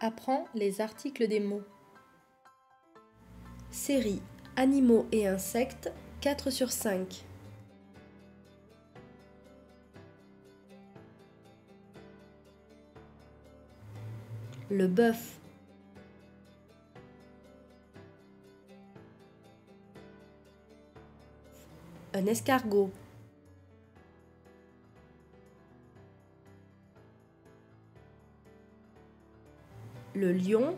Apprends les articles des mots. Série Animaux et insectes 4 sur 5. Le bœuf. Un escargot. Le lion.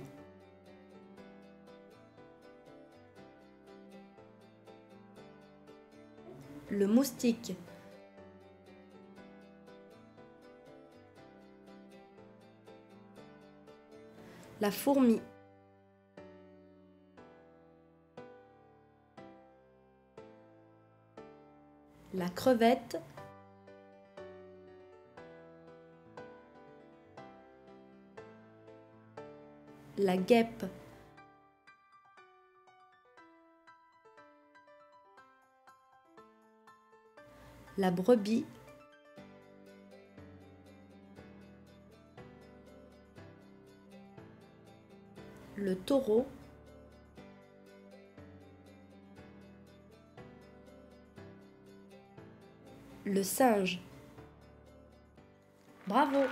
Le moustique. La fourmi. La crevette. La guêpe. La brebis. Le taureau. Le singe. Bravo